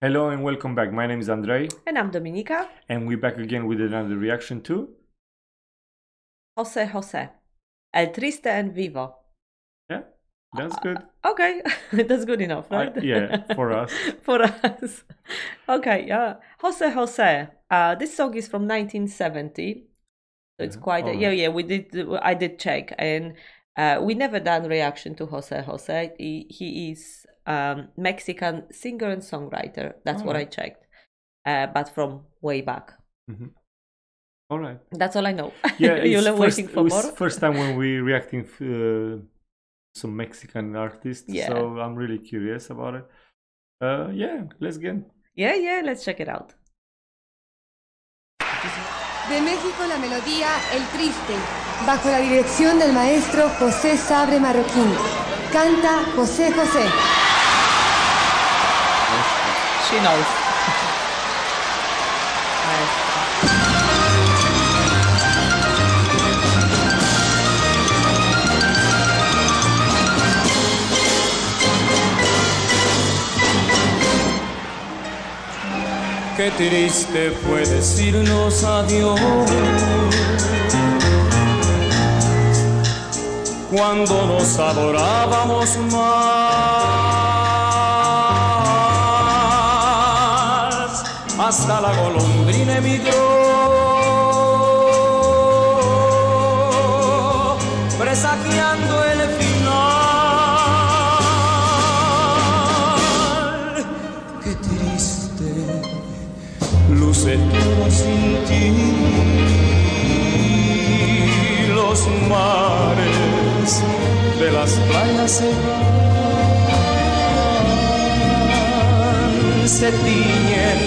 Hello and welcome back. My name is Andrei, And I'm Dominika. and we're back again with another reaction to. Jose Jose. El Triste and Vivo. Yeah, that's good. Okay, that's good enough, right? yeah, for us. for us. Okay, yeah. Jose Jose. Uh, this song is from 1970. So it's Yeah, quite, a, yeah, yeah, we did, I did check. And uh, we never done reaction to Jose Jose. He, he is um, Mexican singer and songwriter. That's what I checked. Uh, but from way back. All right. That's all I know. Yeah, You're it's first, waiting it for was more? first time when we reacting uh, some Mexican artists. Yeah. So I'm really curious about it. Uh, yeah, let's get. Yeah, yeah, let's check it out. De México la melodía El Triste, bajo la dirección del maestro José Sabre Marroquín. Canta José José. She knows. Qué triste fue decirnos adiós cuando nos adorábamos más. Hasta la golondrina emigró, presagiando el final. Qué triste luce todo sin ti. Los mares las playas se van, se tiñen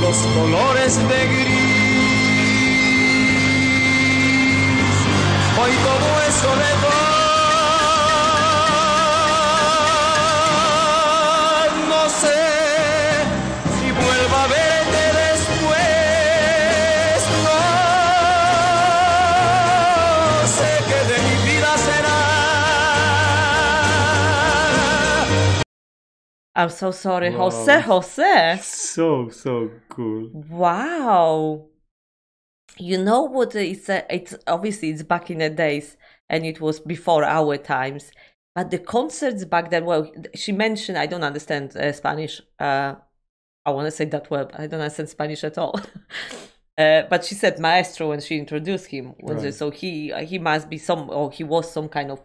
los colores de gris. Hoy todo es soledad, I'm so sorry, Wow. Jose Jose. So so cool. Wow. You know what it's uh, it's obviously it's back in the days and it was before our times. But the concerts back then, well, she mentioned I don't understand uh, Spanish. Uh, I want to say that word. I don't understand Spanish at all. uh, but she said maestro when she introduced him. Was it- Right. So he he must be some or he was some kind of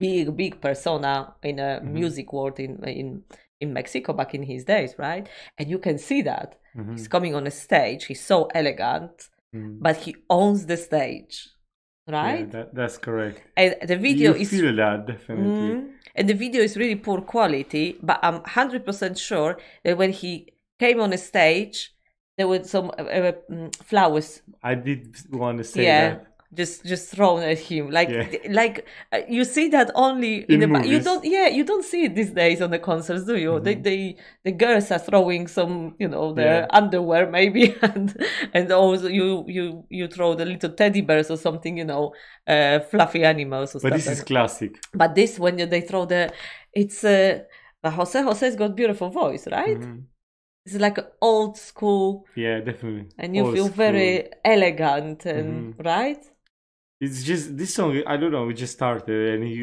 big big persona in a music world in in in Mexico back in his days, right? And you can see that Mhm. he's coming on a stage. He's so elegant, Mm. but he owns the stage, right? Yeah, that, that's correct. and the video you is feel that definitely. Mm. and the video is really poor quality. But I'm hundred percent sure that when he came on a stage, there were some uh, uh, mm, flowers I did want to say yeah that. Just just thrown at him like Yeah. like uh, you see that only in, In the you don't yeah you don't see it these days on the concerts do you they, Mhm. they the girls are throwing some you know their Yeah. underwear maybe and and also you you you throw the little teddy bears or something you know uh fluffy animals or But this like is classic. but this when they throw the it's uh Jose Jose's got beautiful voice right Mhm. it's like old school Yeah, definitely. and you Old feel school. very elegant and Mhm. right It's just this song. I don't know. It just started, and he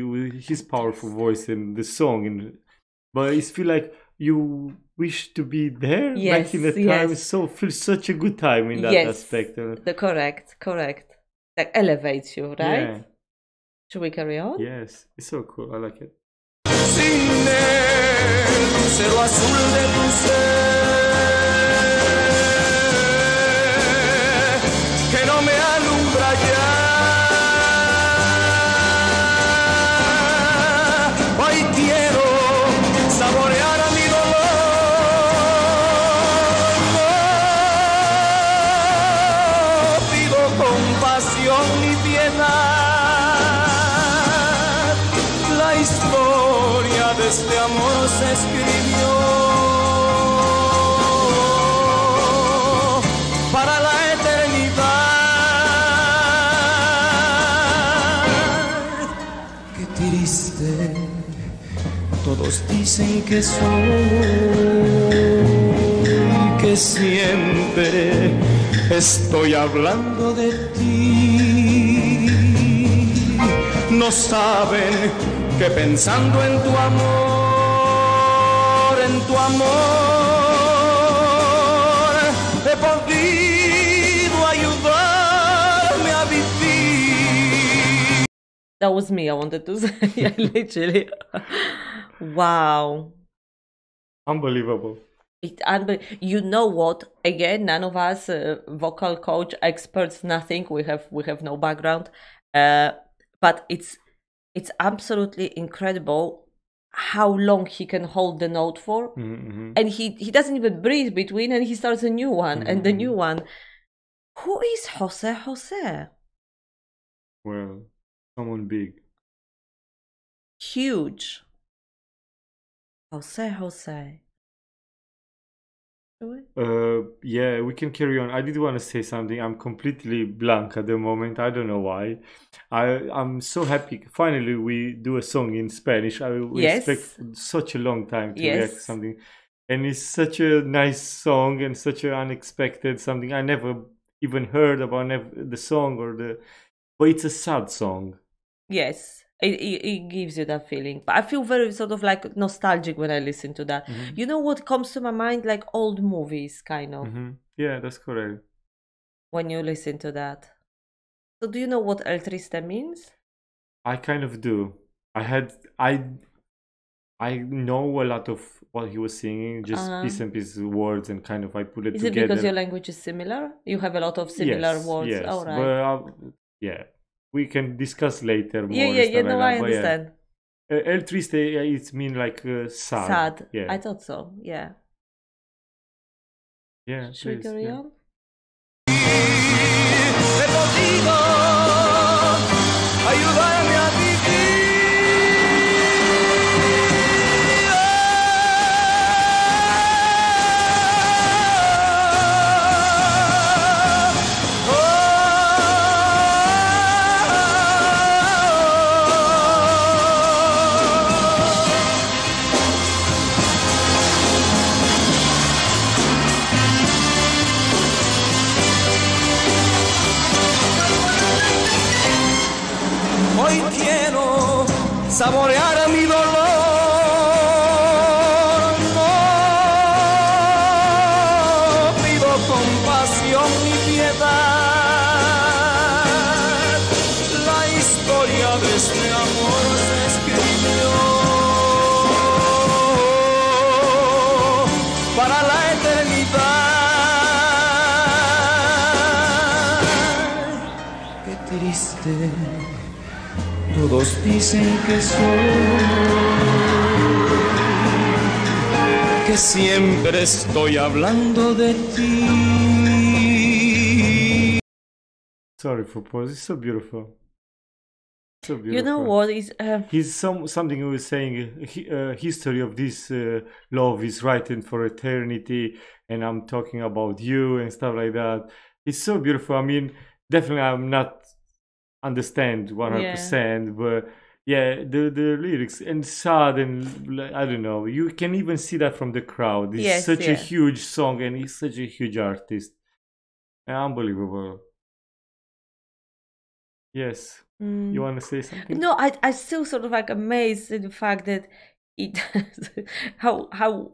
his powerful voice in the song, and but it feel like you wish to be there back in the time. yes. So feel such a good time in that Yes. aspect. uh, The correct, correct. That elevates you, right? Yeah. Should we carry on? Yes, it's so cool. I like it. Compasión ni piedad. La historia de este amor se escribió para la eternidad. Qué triste, todos dicen que soy que siempre estoy hablando de ti. No saben que pensando en tu amor, en tu amor, he podido ayudarme a vivir. That was me. I wanted to say, yeah, literally. wow. Unbelievable. It, unbe- you know what? Again, none of us uh, vocal coach experts, nothing. We have we have no background, uh, but it's it's absolutely incredible how long he can hold the note for, Mm-hmm. and he he doesn't even breathe between, and he starts a new one, and the new one. Who is Jose Jose? Well, someone big. Huge. Jose Jose. Uh, yeah, we can carry on. I did want to say something. I'm completely blank at the moment. I don't know why. I I'm so happy. Finally, we do a song in Spanish. I Yes. expect such a long time to react to something, and it's such a nice song and such an unexpected something I never even heard about the song or the. But it's a sad song. Yes, it, it, it gives you that feeling. But I feel very sort of like nostalgic when I listen to that. You know what comes to my mind? Like old movies, kind of, hmm Yeah, that's correct. when you listen to that. So, do you know what El Triste means? I kind of do. I had I I know a lot of what he was singing, just Uh-huh. piece and piece words, and kind of I put it Is it together. because your language is similar? You have a lot of similar yes, words. Yes, All right. but uh, yeah, we can discuss later more. yeah, and yeah, stuff yeah. like No, that, I but yeah. understand. Uh, El triste, yeah, it's mean like uh, sad. Sad. Yeah, I thought so. Yeah. yeah. Should we carry yeah. on? He podido ayudarme a La historia de este amor se escribió para la eternidad. Qué triste. Todos dicen que soy, que siempre estoy hablando de ti. Sorry for pause. It's so beautiful. So beautiful. You know what is uh, He's some something he was saying. Uh, uh, history of this uh, love is written for eternity, and I'm talking about you and stuff like that. It's so beautiful. I mean, definitely, I'm not understand 100, percent but yeah, the the lyrics and sad and I don't know. You can even see that from the crowd. It's Yes, such a huge song, and he's such a huge artist. Unbelievable. Yes. mm, You want to say something? No, I I still sort of like amazed at the fact that it how how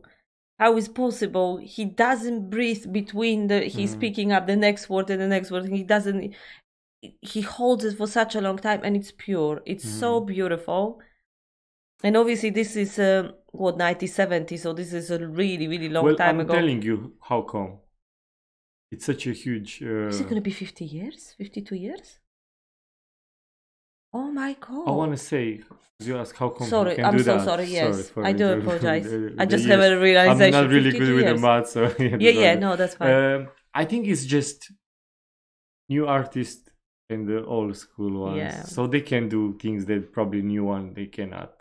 how is possible he doesn't breathe between the he's Mhm. picking up the next word and the next word he doesn't he holds it for such a long time and it's pure it's so beautiful and obviously this is um what 1970 so this is a really really long well, time I'm ago telling you how come. It's such a huge. Uh, is it going to be 50 years 52 years oh my god I want to say. You ask how come. Sorry, can I'm do so that. sorry, yes. for I do the- apologize. the- I the just have a realization, I'm not really 52 good with the math, so yeah, yeah yeah no that's fine Um, I think it's just new artists and the old school ones, Yeah. so they can do things that probably new one they cannot.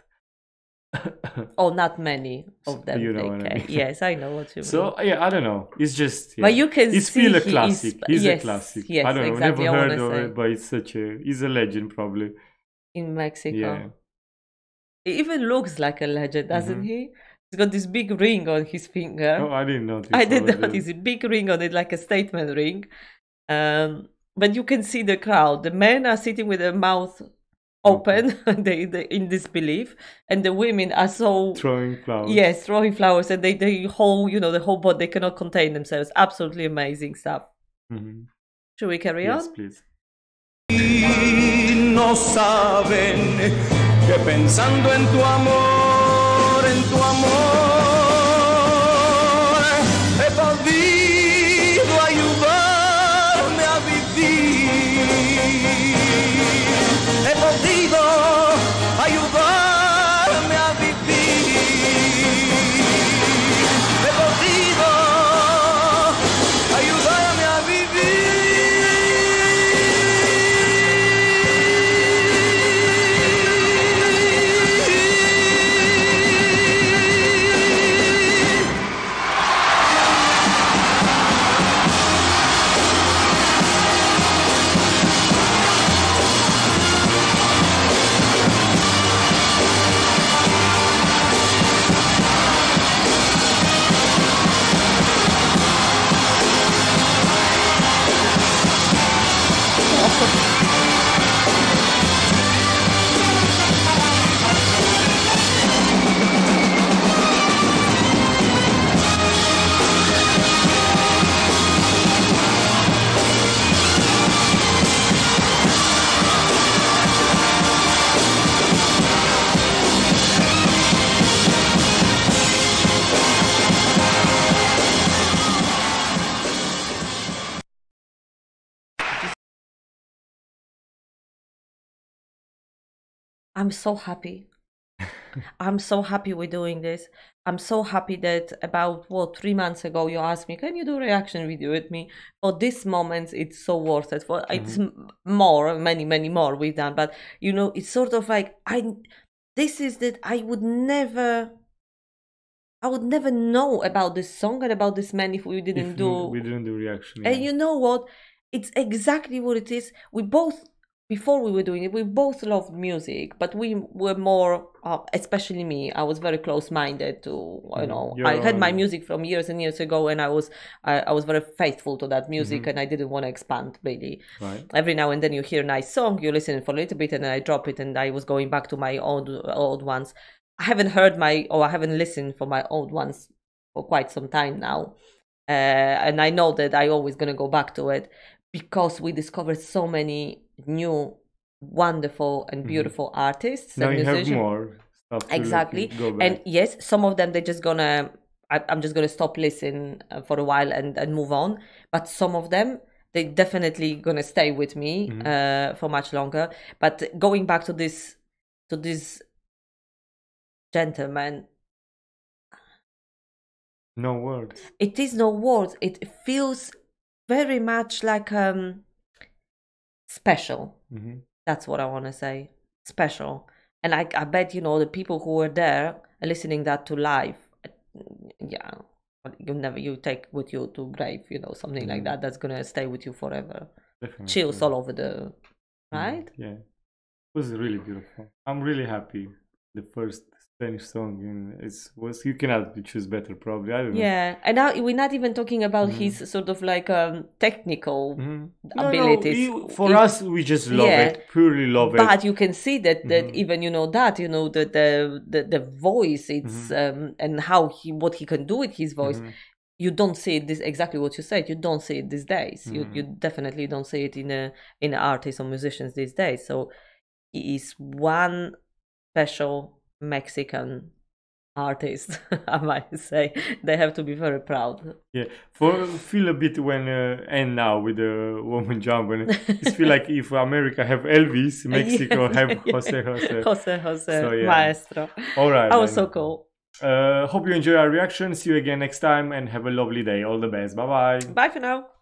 Oh, not many of them. You know what I mean. Yes, I know what you mean. So yeah, I don't know. It's just. Yeah. But you can It's see still a he is- classic. He's yes, a classic. yes, I don't know. exactly, Never heard of say. it, but it's such a. He's a legend, probably. in Mexico, Yeah. he even looks like a legend, doesn't Mhm. he? He's got this big ring on his finger. Oh, I didn't notice. I did all of notice a big ring on it, like a statement ring. Um, but you can see the crowd. The men are sitting with their mouth open, they, they in disbelief, and the women are so Throwing flowers. yes, throwing flowers, and they the whole you know the whole body they cannot contain themselves. Absolutely amazing stuff. Mhm. Should we carry Yes, on? please. No saben que pensando en tu amor, en tu amor, I'm so happy. I'm so happy we're doing this. I'm so happy that about what three months ago you asked me, can you do a reaction video with me? For this moment, it's so worth it. For it's mm-hmm. m- more, many, many more we've done, but you know, it's sort of like I. This is that I would never. I would never know about this song and about this man if we didn't If do we didn't do reaction. and you know what? It's exactly what it is. We both, before we were doing it, we both loved music, but we were more, uh, especially me. I was very close-minded to, you Mhm. know, I had my music from years and years ago, and I was, I, I was very faithful to that music, Mhm. and I didn't want to expand really. Right. Every now and then you hear a nice song, you listen for a little bit, and then I drop it, and I was going back to my old old ones. I haven't heard my, or I haven't listened for my old ones for quite some time now, uh, and I know that I always gonna go back to it because we discovered so many new, wonderful and Mhm. beautiful artists Now and you have musicians. more stuff. Exactly. And yes, some of them they're just gonna. I, I'm just gonna stop listening uh, for a while and and move on. But some of them they definitely gonna stay with me Mhm. uh, for much longer. But going back to this to this gentleman, no words. it is no words. It feels very much like um special. hmm That's what I want to say. Special. And I, I bet, you know, the people who were there are listening that to live. Yeah. You never, you take with you to grave, you know, something like Mhm. that. That's going to stay with you forever. Definitely. Chills all over the, Mhm. right? Yeah. It was really beautiful. I'm really happy. The first Spanish song and it's was you cannot choose better probably. I don't know. Yeah. And now we're not even talking about Mhm. his sort of like um technical Mhm. abilities. No, no, for It- us, we just love Yeah. it. Purely love it. but you can see that that Mhm. even you know that you know the the the, the voice it's um and how he what he can do with his voice you don't see it this exactly what you said you don't see it these days you you definitely don't see it in a in artists or musicians these days so he is one special mexican artist i might say they have to be very proud Yeah, for feel a bit when uh, and now with the woman jump and it feel like if America have Elvis, Mexico Yeah, have yeah. Jose Jose. jose jose So, yeah. maestro All right. that was then. so cool Uh, hope you enjoy our reaction. See you again next time and have a lovely day. All the best. Bye bye. bye for now